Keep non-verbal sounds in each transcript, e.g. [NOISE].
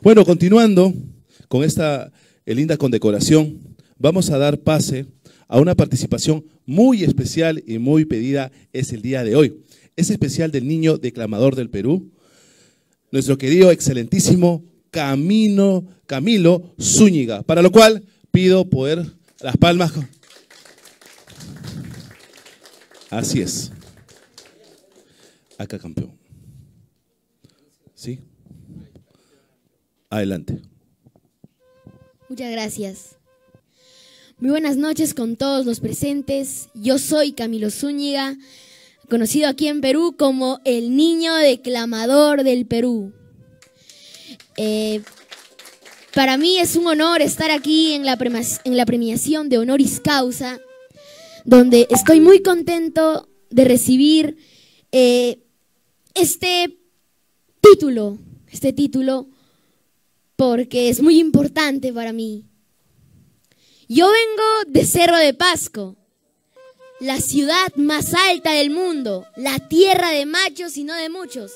Bueno, continuando con esta eh, linda condecoración, vamos a dar pase a una participación muy especial y muy pedida es el día de hoy. Es especial del niño declamador del Perú, nuestro querido, excelentísimo Camino, Camilo Zúñiga, para lo cual pido poder las palmas. Así es. Acá, campeón. ¿Sí? Adelante. Muchas gracias. Muy buenas noches con todos los presentes. Yo soy Camilo Zúñiga, conocido aquí en Perú como el niño declamador del Perú. Eh, para mí es un honor estar aquí en la, premiación de Honoris Causa, donde estoy muy contento de recibir eh, este título, este título, porque es muy importante para mí. Yo vengo de Cerro de Pasco, la ciudad más alta del mundo, la tierra de machos y no de muchos.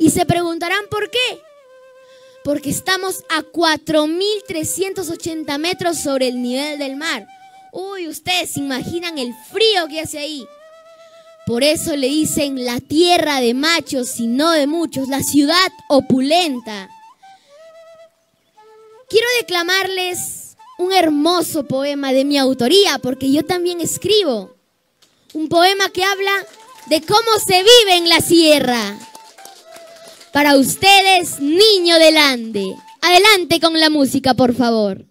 Y se preguntarán por qué. Porque estamos a 4.380 metros sobre el nivel del mar. Uy, ustedes se imaginan el frío que hace ahí. Por eso le dicen la tierra de machos y no de muchos, la ciudad opulenta. Quiero declamarles un hermoso poema de mi autoría, porque yo también escribo. Un poema que habla de cómo se vive en la sierra. Para ustedes, niño del Ande. Adelante con la música, por favor.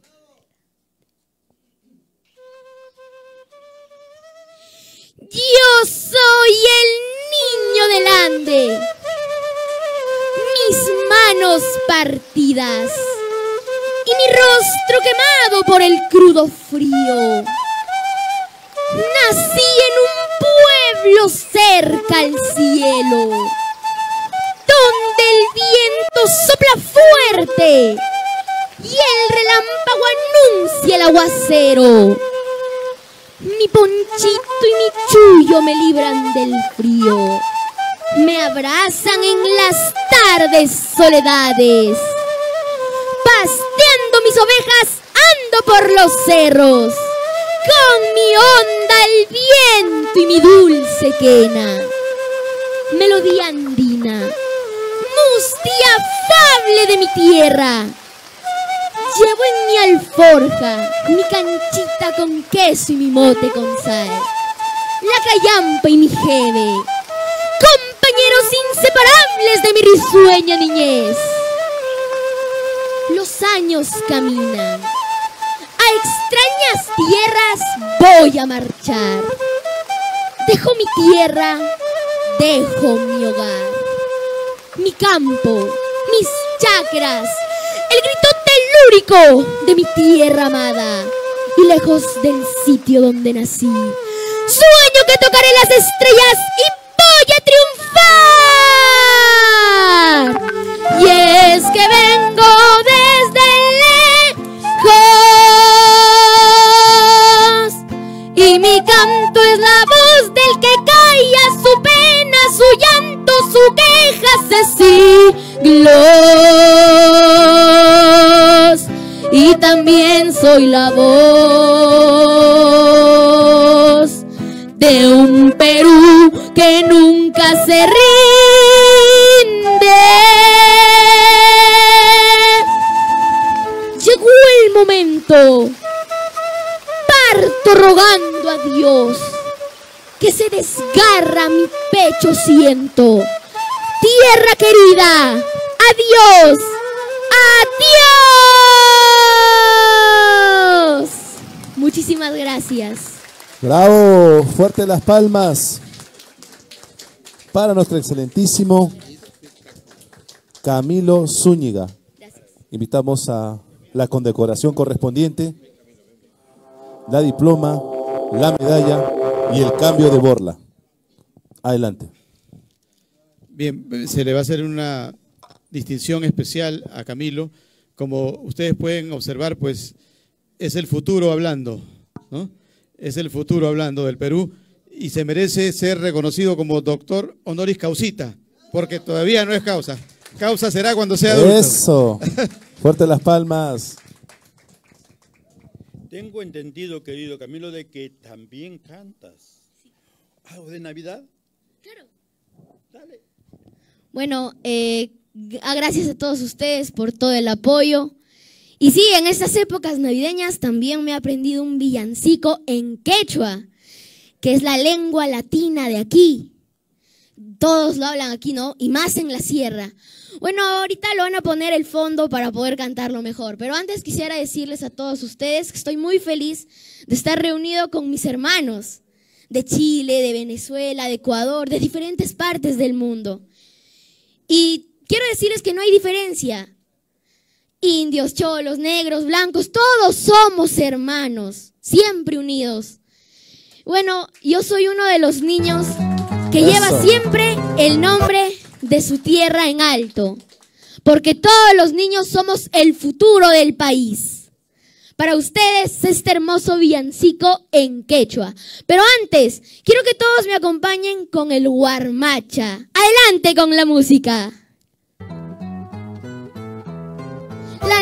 Yo soy el niño del Ande. Mis manos partidas y mi rostro quemado por el crudo frío. Nací en un pueblo cerca al cielo, donde el viento sopla fuerte y el relámpago anuncia el aguacero. Mi ponchito y mi chullo me libran del frío, me abrazan en las tardes soledades mis ovejas ando por los cerros, con mi onda el viento y mi dulce quena. Melodía andina, mustia afable de mi tierra. Llevo en mi alforja mi canchita con queso y mi mote con sal, la callampa y mi jeve, compañeros inseparables de mi risueña niñez los años caminan. A extrañas tierras voy a marchar. Dejo mi tierra, dejo mi hogar, mi campo, mis chacras, el grito telúrico de mi tierra amada y lejos del sitio donde nací. Sueño que tocaré las estrellas y soy la voz de un Perú que nunca se rinde. momento parto rogando a Dios que se desgarra mi pecho siento. Tierra querida, adiós, adiós. Muchísimas gracias. Bravo, fuerte las palmas para nuestro excelentísimo Camilo Zúñiga. Invitamos a la condecoración correspondiente, la diploma, la medalla y el cambio de borla. Adelante. Bien, se le va a hacer una distinción especial a Camilo. Como ustedes pueden observar, pues es el futuro hablando, ¿no? Es el futuro hablando del Perú y se merece ser reconocido como doctor honoris causita, porque todavía no es causa. Causa será cuando sea adulto. Eso. [LAUGHS] Fuerte las palmas. Tengo entendido, querido Camilo, de que también cantas. ¿Algo de Navidad? Claro. Dale. Bueno, eh, ah, gracias a todos ustedes por todo el apoyo. Y sí, en estas épocas navideñas también me he aprendido un villancico en quechua, que es la lengua latina de aquí. Todos lo hablan aquí, ¿no? Y más en la sierra. Bueno, ahorita lo van a poner el fondo para poder cantarlo mejor. Pero antes quisiera decirles a todos ustedes que estoy muy feliz de estar reunido con mis hermanos de Chile, de Venezuela, de Ecuador, de diferentes partes del mundo. Y quiero decirles que no hay diferencia. Indios, cholos, negros, blancos, todos somos hermanos, siempre unidos. Bueno, yo soy uno de los niños que Eso. lleva siempre el nombre de su tierra en alto, porque todos los niños somos el futuro del país. Para ustedes este hermoso villancico en quechua. Pero antes, quiero que todos me acompañen con el guarmacha. Adelante con la música.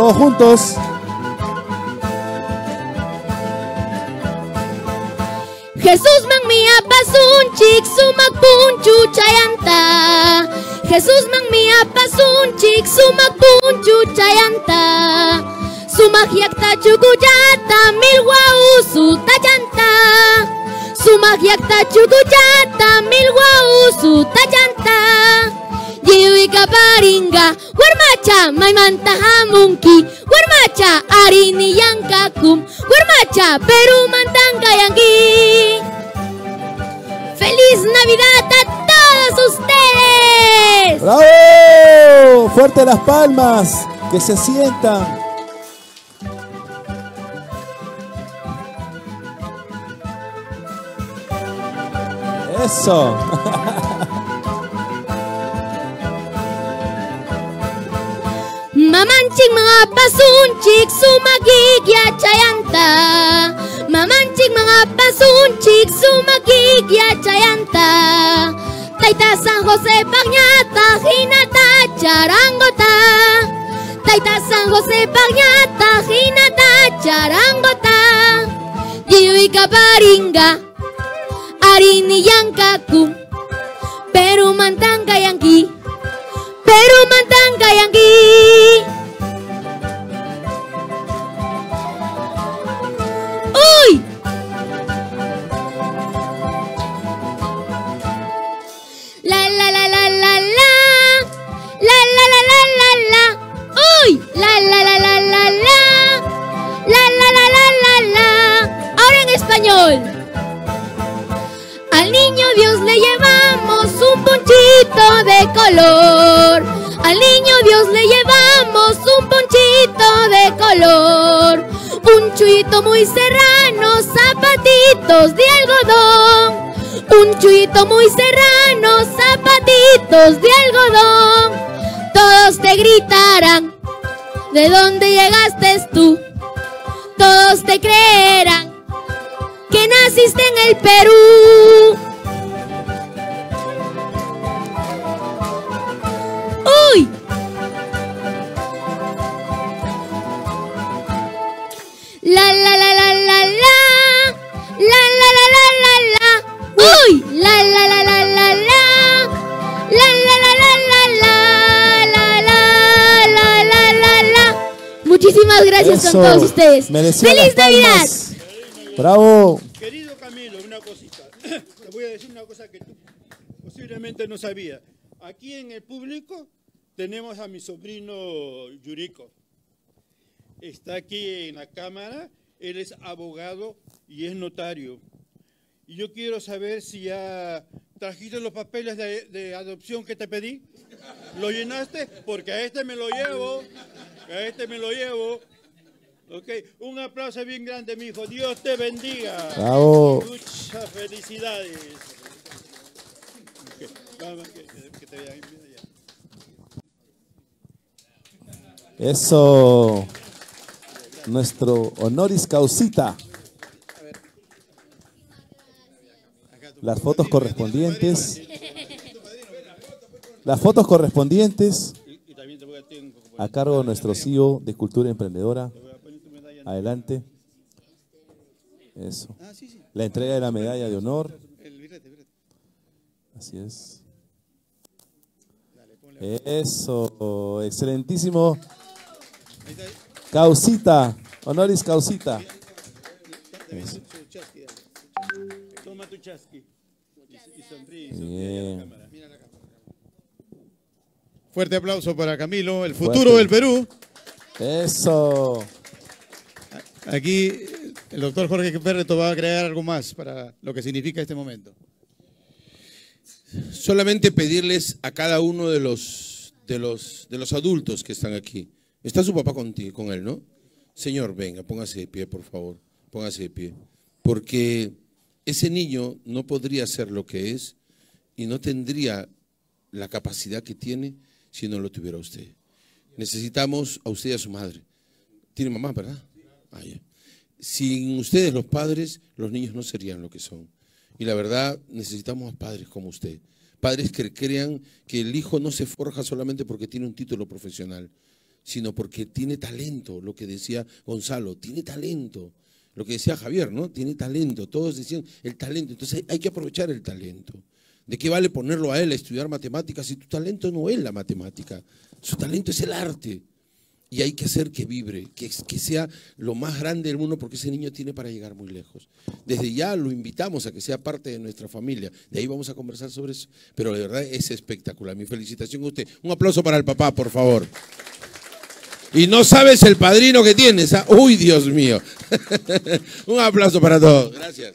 Todos juntos. Jesús man mia pasun chik sumak pun chuchayanta Jesús man mia pasun chik sumak pun chuchayanta Sumak yakta chukuyata milwa usu tayanta Sumak yakta chukuyata milwa usu tayanta Yiwi kaparinga warmacha maimanta hamunki warmacha arini yankakum warmacha Perú mantanga yangi ¡Feliz Navidad a todos ustedes! ¡Bravo! Fuerte las palmas. Que se sientan. Eso. [LAUGHS] Memancing mengapa sumagi sumagig chayanta cayanta Memancing mengapa suncik sumagig ya Taita San Jose pagnyata hinata charangota Taita San Jose pagnyata hinata charangota Yuyuy kaparinga arini yankaku Peru mantanga yanki Peru mantang al niño Dios le llevamos un ponchito de color. Al niño Dios le llevamos un ponchito de color. Un chuito muy serrano, zapatitos de algodón. Un chuito muy serrano, zapatitos de algodón. Todos te gritarán, ¿de dónde llegaste tú? Todos te creerán que naciste en el Perú. Uy. La la la la la la. La la la la la la. Uy. La la la la la la. La la la la la la. La la la la la la. Muchísimas gracias con todos ustedes. ¡Feliz Navidad! Bravo. Querido Camilo, una cosita. [COUGHS] Te voy a decir una cosa que tú posiblemente no sabías. Aquí en el público tenemos a mi sobrino Yuriko. Está aquí en la cámara. Él es abogado y es notario. Y yo quiero saber si ya ¿Trajiste los papeles de, de adopción que te pedí? ¿Lo llenaste? Porque a este me lo llevo. A este me lo llevo. Ok, un aplauso bien grande, mi hijo. Dios te bendiga. Bravo. Muchas felicidades. Ok, vamos, que, que- que te vean. Mira ya. Eso. Nuestro honoris causita. Las fotos correspondientes. Las fotos correspondientes a cargo de nuestro CEO de Cultura Emprendedora. Adelante. Eso. La entrega de la medalla de honor. Así es. Eso, excelentísimo. Causita, honoris causita. Eso. Toma tu chasqui. Y, sonríe. Bien. Fuerte aplauso para Camilo, el Fuerte. futuro del Perú. Eso. Aquí el doctor Jorge Ferreto va a agregar algo más para lo que significa este momento. Solamente pedirles a cada uno de los, de los, de los adultos que están aquí. Está su papá contigo, con él, ¿no? Señor, venga, póngase de pie, por favor. Póngase de pie. Porque ese niño no podría ser lo que es y no tendría la capacidad que tiene si no lo tuviera usted. Necesitamos a usted y a su madre. Tiene mamá, ¿verdad? Ah. Sin ustedes, los padres, los niños no serían lo que son. Y la verdad, necesitamos a padres como usted. Padres que crean que el hijo no se forja solamente porque tiene un título profesional, sino porque tiene talento, lo que decía Gonzalo, tiene talento. Lo que decía Javier, ¿no? Tiene talento. Todos decían el talento. Entonces hay que aprovechar el talento. ¿De qué vale ponerlo a él a estudiar matemáticas si tu talento no es la matemática? Su talento es el arte. Y hay que hacer que vibre, que, que sea lo más grande del mundo porque ese niño tiene para llegar muy lejos. Desde ya lo invitamos a que sea parte de nuestra familia. De ahí vamos a conversar sobre eso. Pero de verdad es espectacular. Mi felicitación a usted. Un aplauso para el papá, por favor. Y no sabes el padrino que tienes. ¿ah? Uy, Dios mío. [LAUGHS] Un aplauso para todos. Gracias.